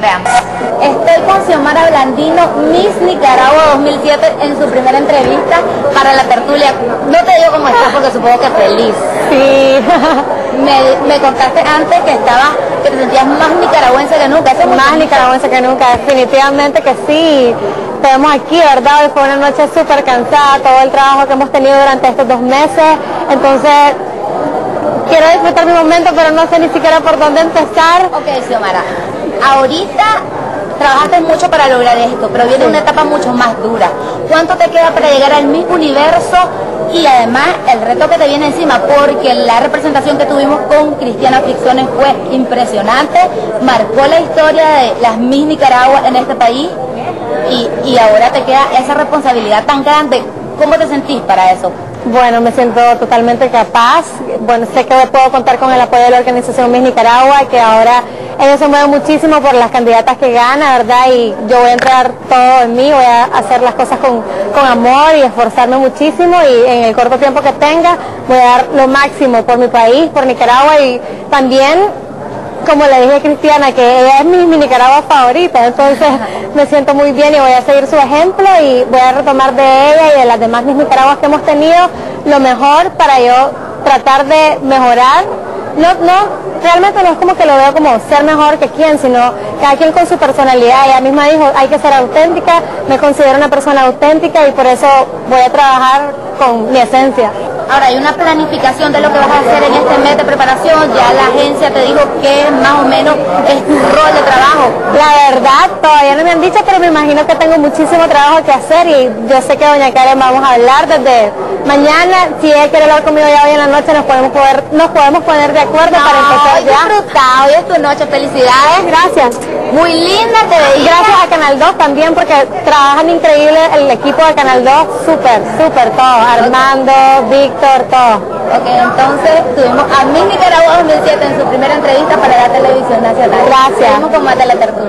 Veamos. Estoy con Xiomara Blandino, Miss Nicaragua 2007, en su primera entrevista para la tertulia. No te digo cómo estás porque supongo que feliz. Sí. Me, me contaste antes que estabas, que te sentías más nicaragüense que nunca. ¿Hace mucho Más nicaragüense que nunca, definitivamente que sí. Estamos aquí, ¿verdad? Hoy fue una noche súper cansada, todo el trabajo que hemos tenido durante estos dos meses. Entonces, quiero disfrutar mi momento, pero no sé ni siquiera por dónde empezar. Ok, Xiomara. Ahorita trabajaste mucho para lograr esto, pero viene una etapa mucho más dura. ¿Cuánto te queda para llegar al mismo universo? Y además el reto que te viene encima, porque la representación que tuvimos con Cristiana Ficciones fue impresionante, marcó la historia de las Miss Nicaragua en este país y, y ahora te queda esa responsabilidad tan grande. ¿Cómo te sentís para eso? Bueno, me siento totalmente capaz. Bueno, sé que puedo contar con el apoyo de la organización Miss Nicaragua, que ahora ellos se mueven muchísimo por las candidatas que ganan, ¿verdad? Y yo voy a entrar todo en mí, voy a hacer las cosas con, con amor y esforzarme muchísimo y en el corto tiempo que tenga voy a dar lo máximo por mi país, por Nicaragua y también como le dije a Cristiana, que ella es mi, mi Nicaragua favorita, entonces me siento muy bien y voy a seguir su ejemplo y voy a retomar de ella y de las demás mis Nicaraguas que hemos tenido lo mejor para yo tratar de mejorar. No, no, realmente no es como que lo veo como ser mejor que quien, sino cada quien con su personalidad. Ella misma dijo, hay que ser auténtica, me considero una persona auténtica y por eso voy a trabajar con mi esencia. Ahora, hay una planificación de lo que vas a hacer en este mes de preparación. Ya la agencia te dijo que más o menos es tu rol de trabajo. La verdad, todavía no me han dicho, pero me imagino que tengo muchísimo trabajo que hacer y yo sé que doña Karen vamos a hablar desde mañana. Si ella quiere hablar conmigo ya hoy en la noche, nos podemos poder, nos podemos poner de acuerdo para empezar ya. disfruta, hoy es tu noche. Felicidades. Gracias. Muy linda te gracias a Canal 2 también porque trabajan increíble el equipo de Canal 2, súper, súper todo. Armando, Víctor, todo. Ok, entonces tuvimos a Miss Nicaragua 2007 en su primera entrevista para la televisión nacional. Gracias. Seguimos con más de la tertulia.